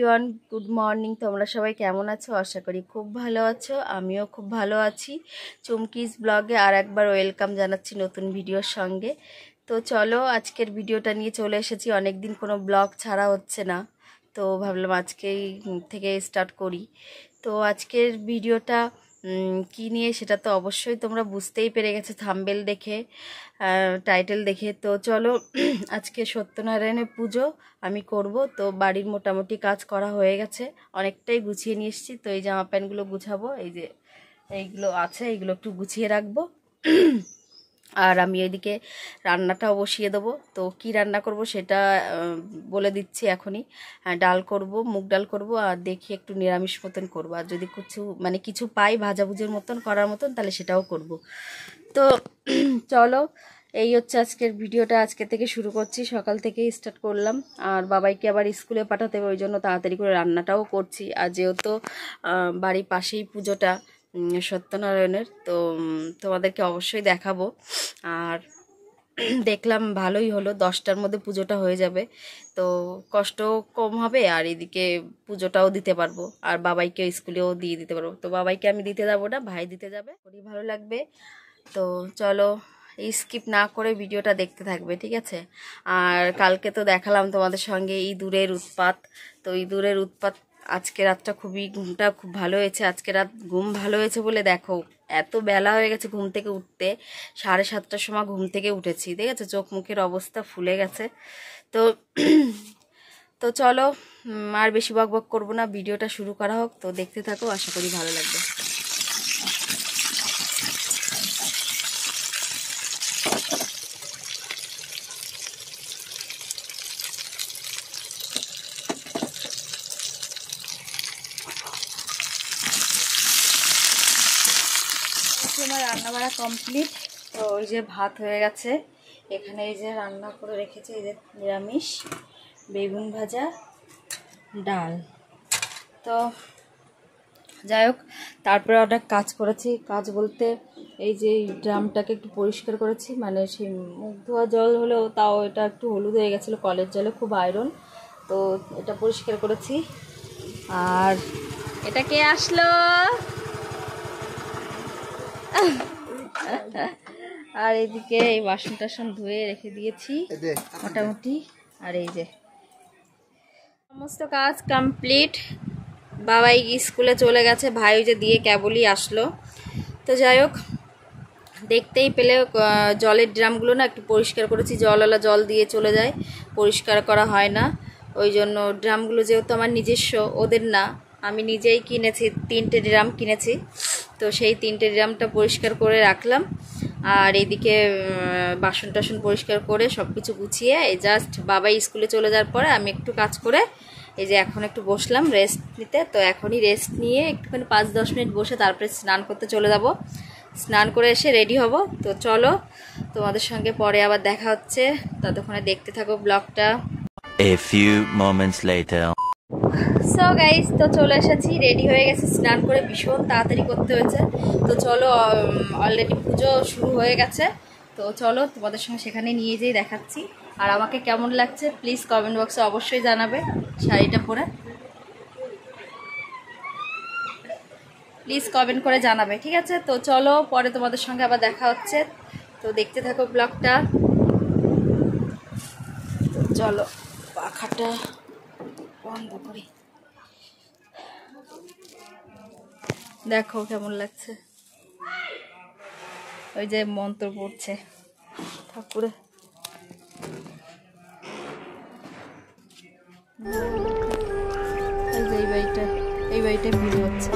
Everyone, good morning. তোমরা সবাই কেমন আছো? আশা করি খুব ভালো আছো। আমিও খুব ভালো আছি। চুমকিস ব্লগে আর একবার ওয়েলকাম জানাচ্ছি নতুন ভিডিওর সঙ্গে। তো চলো, আজকের ভিডিওটা নিয়ে চলে এসেছি। অনেক দিন কোনো ব্লগ ছাড়া হচ্ছে না। তো ভাবলাম আজকেই থেকে স্টার্ট করি। তো আজকের ভিডিওটা কি নিয়ে সেটা তো অবশ্যই তোমরা বুঝতেই পেরে গেছো থাম্বেল দেখে টাইটেল দেখে। তো চলো, আজকে সত্যনারায়ণের পুজো আমি করব। তো বাড়ির মোটামুটি কাজ করা হয়ে গেছে, অনেকটাই গুছিয়ে নিয়ে এসেছি। তো এই জামা প্যান্টগুলো গুছাবো, এই যে এইগুলো আছে, এইগুলো একটু গুছিয়ে রাখব। আর আমি এদিকে রান্নাটাও বসিয়ে দেবো। তো কি রান্না করব সেটা বলে দিচ্ছি এখনই। ডাল করব, মুগ ডাল করব আর দেখি একটু নিরামিষ মতন করব। আর যদি কিছু মানে কিছু পাই ভাজাভুজির মতন করার মতন, তাহলে সেটাও করব। তো চলো, এই হচ্ছে আজকের ভিডিওটা। আজকে থেকে শুরু করছি, সকাল থেকেই স্টার্ট করলাম। আর বাবাইকে আবার স্কুলে পাঠাতে ওই জন্য তাড়াতাড়ি করে রান্নাটাও করছি। আর যেহেতু বাড়ির পাশেই পুজোটা সত্যনারায়ণের। তো তোমাদেরকে অবশ্যই দেখাবো। আর দেখলাম ভালোই হলো, দশটার মধ্যে পুজোটা হয়ে যাবে। তো কষ্ট কম হবে, আর এদিকে পুজোটাও দিতে পারব। আর বাবাইকে স্কুলেও দিয়ে দিতে পারব। তো, বাবাইকে আমি দিতে যাব না, ভাই দিতে যাবে। খুবই ভালো লাগবে। তো, চলো স্কিপ না করে ভিডিওটা দেখতে থাকবে, ঠিক আছে? আর কালকে তো দেখালাম তোমাদের সঙ্গে ইঁদুরের উৎপাত। তো, ইঁদুরের উৎপাত আজকে রাতটা খুবই ঘুমটা খুব ভালো হয়েছে। আজকে রাত ঘুম ভালো হয়েছে বলে দেখো, এত বেলা হয়ে গেছে ঘুম থেকে উঠতে। সাড়ে সাতটার সময় ঘুম থেকে উঠেছি, ঠিক আছে? চোখ মুখের অবস্থা ফুলে গেছে। তো তো চলো আর বেশি বক বক করব না, ভিডিওটা শুরু করা হোক। তো দেখতে থাকো, আশা করি ভালো লাগবে আমার রান্না বাড়া কমপ্লিট তো ওই যে ভাত হয়ে গেছে। এখানে এই যে রান্না করে রেখেছে এই যে নিরামিষ, বেগুন ভাজা, ডাল। তো যাই হোক, তারপরে অনেক কাজ করেছি। কাজ বলতে এই যে ড্রামটাকে একটু পরিষ্কার করেছি। মানে সেই মুখ ধোয়া জল হলেও তাও এটা একটু হলুদ হয়ে গেছিল, কলের জলে খুব আয়রন তো এটা পরিষ্কার করেছি। আর এটা কে আসলো? আর এদিকে এই বাসন টাসন ধুয়ে রেখে দিয়েছি মোটামুটি। আর এই যে সমস্ত কাজ কমপ্লিট বাবাই স্কুলে চলে গেছে ভাই যে দিয়ে কেবলই আসলো। তো যাই হোক দেখতেই পেলে জলের ড্রামগুলো না একটু পরিষ্কার করেছি জলওয়ালা জল দিয়ে চলে যায় পরিষ্কার করা হয় না। ওই জন্য ড্রামগুলো যেহেতু আমার নিজস্ব ওদের না। আমি নিজেই কিনেছি তিনটে ড্রাম কিনেছি। তো সেই তিনটে ড্রামটা পরিষ্কার করে রাখলাম। আর এইদিকে বাসন টাসন পরিষ্কার করে সব কিছু গুছিয়ে এই জাস্ট বাবাই স্কুলে চলে যাওয়ার পরে আমি একটু কাজ করে এই যে এখন একটু বসলাম রেস্ট নিতে। তো এখনই রেস্ট নিয়ে একটুখানি পাঁচ দশ মিনিট বসে তারপরে স্নান করতে চলে যাব। স্নান করে এসে রেডি হব। তো চলো, তোমাদের সঙ্গে পরে আবার দেখা হচ্ছে। ততক্ষণে দেখতে থাকো ব্লগটা। A few moments later. So guys তো চলে এসেছি। রেডি হয়ে গেছে, স্নান করে ভীষণ তাড়াতাড়ি করতে হয়েছে। তো চলো অলরেডি পুজো শুরু হয়ে গেছে। তো চলো, তোমাদের সঙ্গে সেখানে নিয়ে যেয়ে দেখাচ্ছি। আর আমাকে কেমন লাগছে প্লিজ কমেন্ট বক্সে অবশ্যই জানাবে, শাড়িটা পরে। প্লিজ কমেন্ট করে জানাবে, ঠিক আছে? তো চলো, পরে তোমাদের সঙ্গে আবার দেখা হচ্ছে। তো দেখতে থাকো ব্লগটা। চলো, পাখাটা বন্ধ করি। দেখো কেমন লাগছে। ওই যে মন্ত্র পড়ছে। ঠাকুরে। এই বাড়িটা এই বাড়িটা ভিড় হচ্ছে।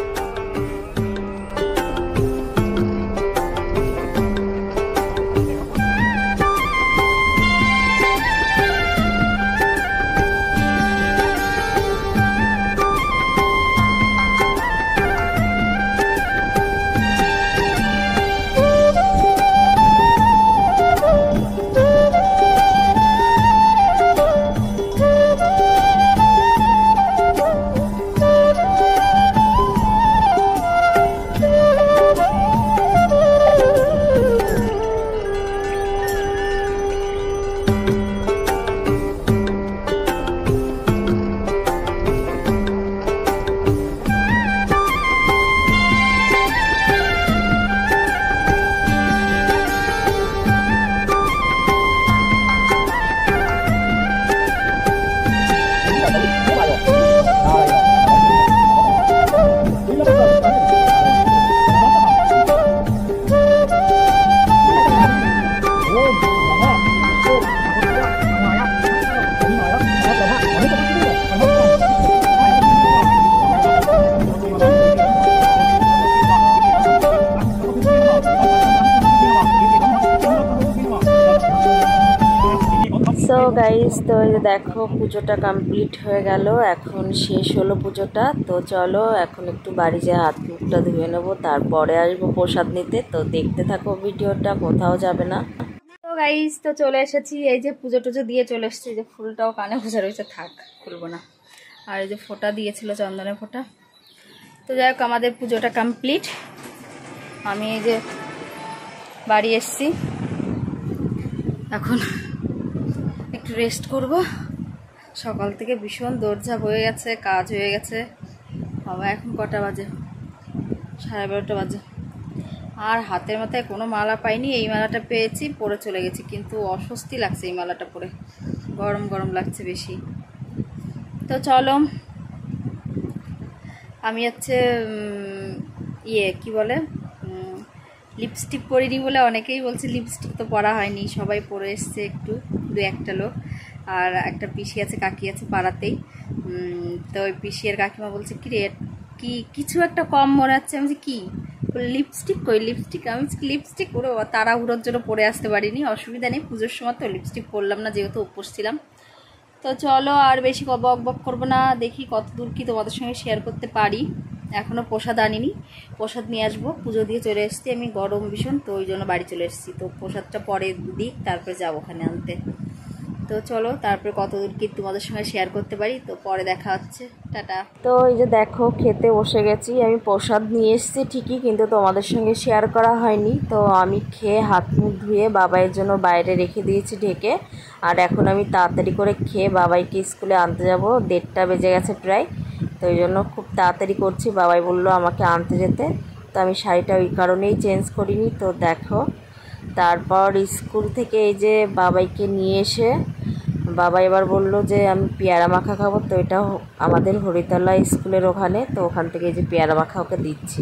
গাইস তো যে দেখো, পুজোটা কমপ্লিট হয়ে গেল। এখন শেষ হলো পুজোটা। তো চলো, এখন একটু বাড়ি যেয়ে হাত মুখটা ধুয়ে নেব। তারপরে আসব প্রসাদ নিতে। তো দেখতে থাকো ভিডিওটা, কোথাও যাবে না। তো গাইজ তো চলে এসেছি। এই যে পুজো টুজো দিয়ে চলে এসেছি। যে ফুলটাও কানে বসে রয়েছে। থাক, খুলবো না। আর এই যে ফোঁটা দিয়েছিল চন্দনের ফোঁটা। তো যাই হোক, আমাদের পুজোটা কমপ্লিট আমি এই যে বাড়ি এসছি। এখন রেস্ট করব। সকাল থেকে ভীষণ দৌড়ঝাঁপ হয়ে গেছে, কাজ হয়ে গেছে। বাবা, এখন কটা বাজে? সাড়ে বারোটা বাজে। আর হাতের মাথায় কোনো মালা পাইনি, এই মালাটা পেয়েছি, পরে চলে গেছি। কিন্তু অস্বস্তি লাগছে এই মালাটা পরে। গরম গরম লাগছে বেশি। তো চলো, আমি হচ্ছে ইয়ে কি বলে? লিপস্টিক পরিনি বলে অনেকেই বলছে লিপস্টিক তো পরা হয়নি, সবাই পরে এসছে একটু, দু একটা লোক। আর একটা পিসি আছে, কাকি আছে পাড়াতেই। তো ওই পিসি আর কাকিমা বলছে কি রে কি, কিছু একটা কম মনে হচ্ছে। আমি কি? লিপস্টিক কই, লিপস্টিক? আমি লিপস্টিক পুরো তাড়াহুড়োর জন্য পরে আসতে পারিনি, অসুবিধা নেই, পুজোর সময় তো লিপস্টিক পরলাম না, যেহেতু উপোস ছিলাম। তো চলো আর বেশি বক বক করব না, দেখি কত দূর কি তোমাদের সঙ্গে শেয়ার করতে পারি। এখনও প্রসাদ আনিনি। প্রসাদ নিয়ে আসব। পুজো দিয়ে চলে এসেছি আমি, গরম ভীষণ, তো ওই জন্য বাড়ি চলে এসেছি। তো প্রসাদটা পরে দিক তারপরে যাব ওখানে আনতে। তো চলো, তারপরে কত দূর কি তোমাদের সঙ্গে শেয়ার করতে পারি? তো পরে দেখা হচ্ছে। টাটা। তো এই যে দেখো, খেতে বসে গেছি। আমি প্রসাদ নিয়ে এসেছি ঠিকই, কিন্তু তোমাদের সঙ্গে শেয়ার করা হয়নি। তো আমি খেয়ে হাত মুখ ধুয়ে বাবাইয়ের জন্য বাইরে রেখে দিয়েছি ঢেকে। আর এখন আমি তাড়াতাড়ি করে খেয়ে বাবাইকে স্কুলে আনতে যাব। দেড়টা বেজে গেছে প্রায়। তো ওই জন্য খুব তাড়াতাড়ি করছি। বাবাই বলল আমাকে আনতে যেতে। তো আমি শাড়িটা ওই কারণেই চেঞ্জ করিনি। তো দেখো তারপর স্কুল থেকে এই যে বাবাইকে নিয়ে এসে বাবা এবার বলল যে আমি পেয়ারা মাখা খাব। তো এটা আমাদের হরিতলা স্কুলের ওখানে। তো ওখান থেকে এই যে পেয়ারা মাখা ওকে দিচ্ছি.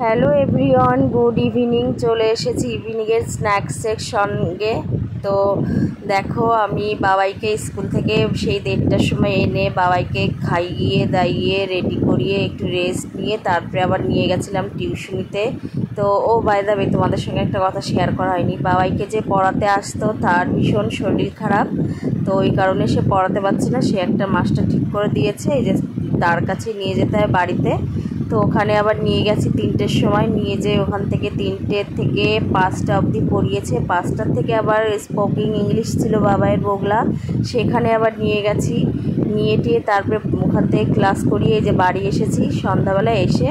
হ্যালো এভরিওয়ান গুড ইভিনিং চলে এসেছি ইভিনিংয়ের স্ন্যাক্স সেকশনগে তো দেখো, আমি বাবাইকে স্কুল থেকে সেই দেড়টার সময় এনে বাবাইকে খাইয়ে, দাইয়ে রেডি করিয়ে একটু রেস্ট নিয়ে তারপরে আবার নিয়ে গেছিলাম টিউশনিতে। তো, ও বাইদাবে তোমাদের সঙ্গে একটা কথা শেয়ার করা হয়নি। বাবাইকে যে পড়াতে আসতো তার ভীষণ শরীর খারাপ। তো ওই কারণে সে পড়াতে পারছে না। সে একটা মাস্টার ঠিক করে দিয়েছে। এই যে তার কাছে নিয়ে যেতে হয় বাড়িতে। তো ওখানে আবার নিয়ে গেছি তিনটের সময়। নিয়ে যে ওখান থেকে তিনটে থেকে পাঁচটা অবধি পড়িয়েছে। পাঁচটার থেকে আবার স্পোকিং ইংলিশ ছিল বাবাইয়ের বগলা। সেখানে আবার নিয়ে গেছি। নিয়ে টিয়ে তারপরে ওখান থেকে ক্লাস করিয়ে এই যে বাড়ি এসেছি। সন্ধ্যাবেলায় এসে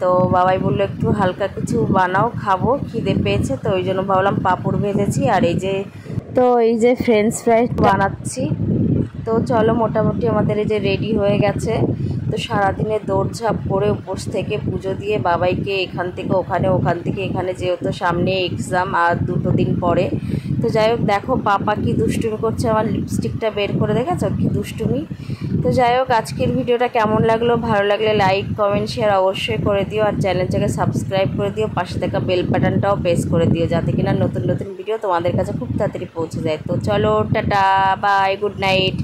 তো বাবাই বলল একটু হালকা কিছু বানাও খাব খিদে পেয়েছে তো ওই জন্য ভাবলাম পাঁপড় ভেজেছি আর এই যে তো এই যে ফ্রেঞ্চ ফ্রাইস বানাচ্ছি। তো চলো মোটামুটি আমাদের এই যে রেডি হয়ে গেছে। তো সারাদিনে দৌড়ঝাঁপ করে উপোস থেকে পুজো দিয়ে বাবাইকে এখান থেকে, ওখানে, ওখান থেকে, এখানে যেহেতু সামনে এক্সাম আর দুটো দিন পরে। তো যাই হোক, দেখো পাপা কি দুষ্টুমি করছে, আমার লিপস্টিকটা বের করে দেখেছ? কি দুষ্টুমি? তো যাই হোক, আজকের ভিডিওটা কেমন লাগল? ভালো লাগলে লাইক কমেন্ট শেয়ার অবশ্যই করে দিও আর চ্যানেলটাকে সাবস্ক্রাইব করে দিও। পাশে থাকা বেল বাটনটাও প্রেস করে দিও যাতে কিনা নতুন নতুন ভিডিও তোমাদের কাছে খুব তাড়াতাড়ি পৌঁছে যায়। তো চলো, টাটা বাই গুড নাইট